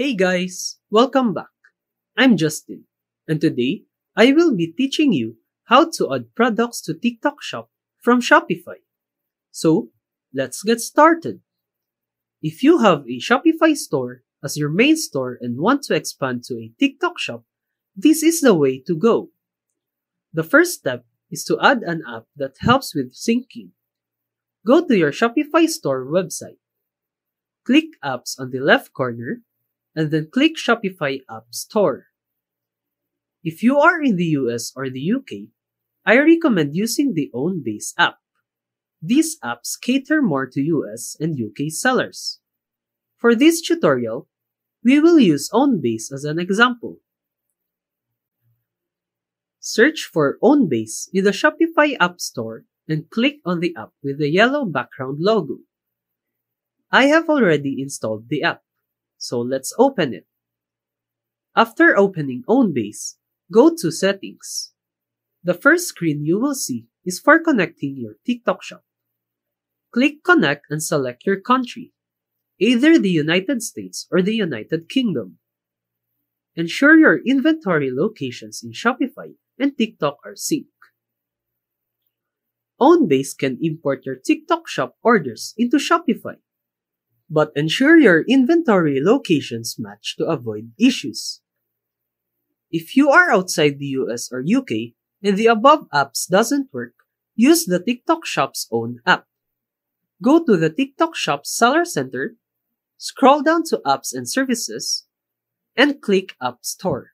Hey guys, welcome back. I'm Justin, and today I will be teaching you how to add products to TikTok Shop from Shopify. So, let's get started. If you have a Shopify store as your main store and want to expand to a TikTok Shop, this is the way to go. The first step is to add an app that helps with syncing. Go to your Shopify store website. Click Apps on the left corner and then click Shopify App Store. If you are in the US or the UK, I recommend using the OwnBase app. These apps cater more to US and UK sellers. For this tutorial, we will use OwnBase as an example. Search for OwnBase in the Shopify App Store and click on the app with the yellow background logo. I have already installed the app, so let's open it. After opening OwnBase, go to Settings. The first screen you will see is for connecting your TikTok shop. Click Connect and select your country, either the United States or the United Kingdom. Ensure your inventory locations in Shopify and TikTok are synced. OwnBase can import your TikTok shop orders into Shopify, but ensure your inventory locations match to avoid issues. If you are outside the US or UK and the above apps doesn't work, use the TikTok shop's own app. Go to the TikTok shop Seller Center, scroll down to Apps and Services, and click App Store.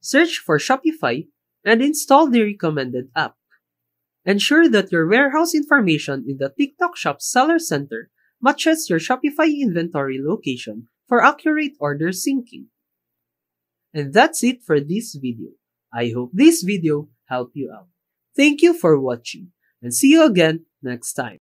Search for Shopify and install the recommended app. Ensure that your warehouse information in the TikTok Shop Seller Center matches your Shopify inventory location for accurate order syncing. And that's it for this video. I hope this video helped you out. Thank you for watching and see you again next time.